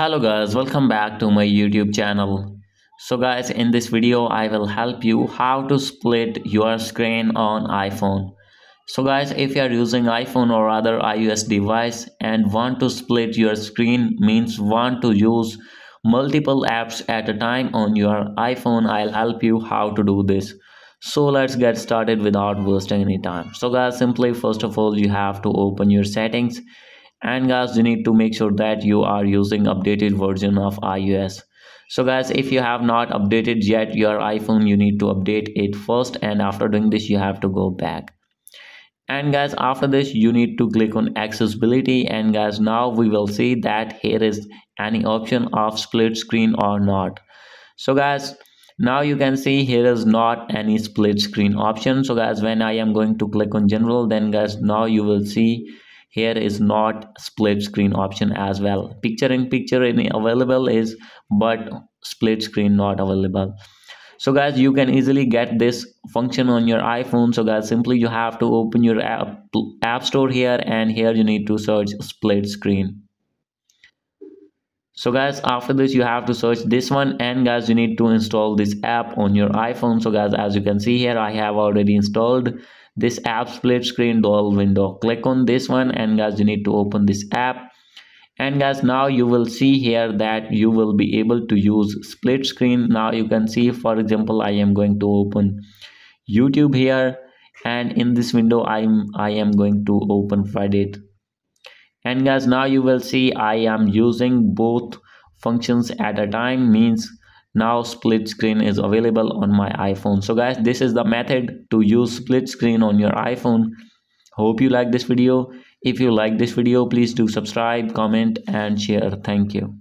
hello guys welcome back to my youtube channel. So guys in this video i will help you how to split your screen on iphone. So guys if you are using iphone or other ios device and want to split your screen means want to use multiple apps at a time on your iphone i'll help you how to do this. So let's get started without wasting any time. So guys simply first of all you have to open your settings and guys you need to make sure that you are using updated version of ios. So guys if you have not updated yet your iphone you need to update it first. And after doing this you have to go back. And guys after this you need to click on accessibility. And guys now we will see that here is any option of split screen or not. So guys now you can see here is not any split screen option. So guys when i am going to click on general then guys now you will see here is not split screen option as well. Picture in picture in available is but split screen not available. So guys you can easily get this function on your iphone. So guys simply you have to open your app, app store here and here you need to search split screen so guys after this you have to search this one. And guys you need to install this app on your iphone. So guys as you can see here i have already installed this app split screen dual window. Click on this one. And guys you need to open this app. And guys now you will see here that you will be able to use split screen. Now you can see for example i am going to open youtube here. And in this window i'm i am going to open reddit and guys now you will see i am using both functions at a time means now split screen is available on my iphone. So guys this is the method to use split screen on your iphone. Hope you like this video. If you like this video please do subscribe comment and share. Thank you